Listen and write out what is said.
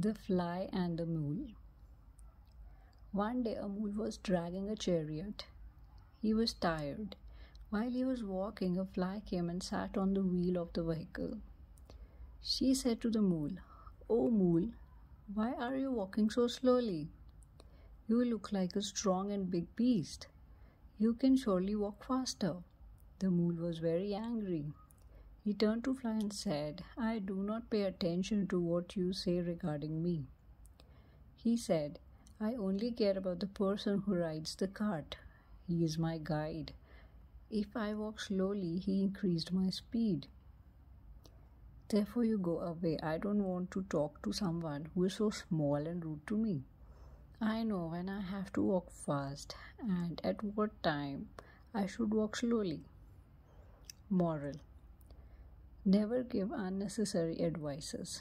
The Fly and the Mule. One day a mule was dragging a chariot. He was tired. While he was walking, a fly came and sat on the wheel of the vehicle. She said to the mule, Oh, mule, why are you walking so slowly? You look like a strong and big beast. You can surely walk faster. The mule was very angry. He turned to Fly and said, I do not pay attention to what you say regarding me. He said, I only care about the person who rides the cart. He is my guide. If I walk slowly, he increased my speed. Therefore, you go away. I don't want to talk to someone who is so small and rude to me. I know when I have to walk fast and at what time I should walk slowly. Moral Never give unnecessary advices.